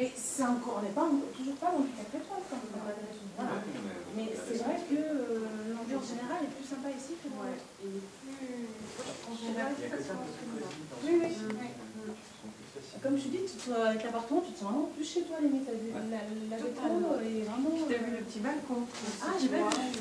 Mais c'est encore, on n'est pas, toujours pas dans du 4 étoiles quand même, tout. Voilà. Mais euh, c'est vrai que euh, l'ambiance générale est plus sympa ici que dans l'autre. Et plus... En général, ça Oui, oui. Comme je te dis, tu te, avec l'appartement, tu te sens vraiment plus chez toi, limite. La, la, la Totalement. métro est vraiment... Tu as vu euh, le petit balcon Ah, j'ai pas vu.